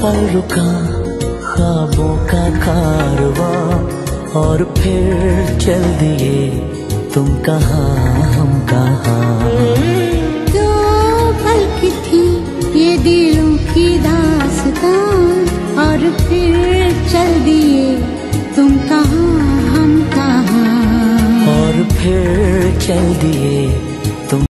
पल रुका ख्वाबों का कारवा और फिर चल दिए तुम कहा हम कहा। दो पल की थी ये दिलों की दासता और फिर चल दिए तुम कहा हम कहा। और फिर चल दिए